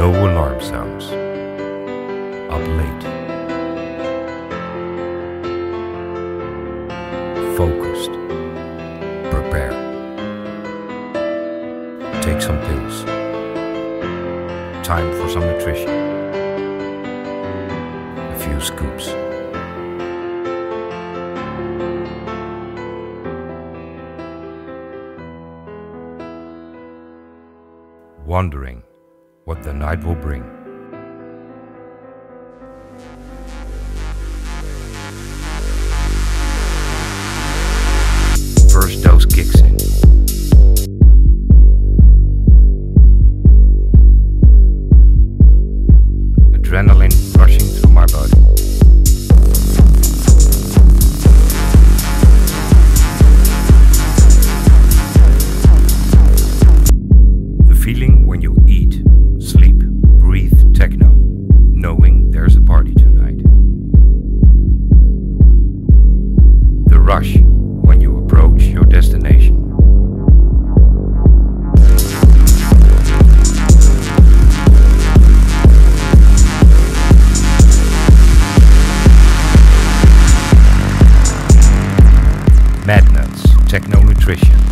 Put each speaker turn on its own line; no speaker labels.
No alarm sounds. Up late. Focused. Prepare. Take some pills. Time for some nutrition. A few scoops. Wondering what the night will bring. First dose kicks in. Adrenaline rushing through my body. Feeling when you eat, sleep, breathe techno, knowing there's a party tonight. The rush when you approach your destination. Madnutz Techno Nutrition.